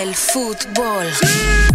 el fútbol.